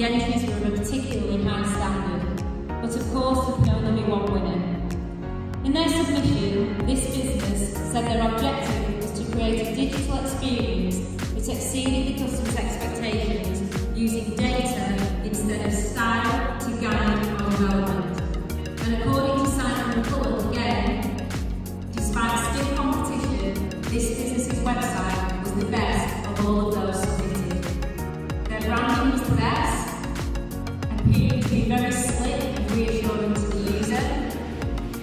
the entries were of a particularly high standard, but of course there can only be one winner. In their submission, this business said their objective was to create a digital experience that exceeded the customer's expectations using data instead of style to guide our development. And according to Simon McCullough again, despite stiff competition, this business's website very slick reassuring to the user.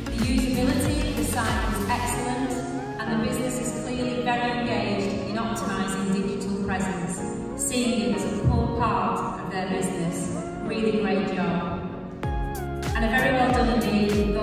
The usability of the site is excellent and the business is clearly very engaged in optimising digital presence, seeing it as a core part of their business. Really great job. And a very well done indeed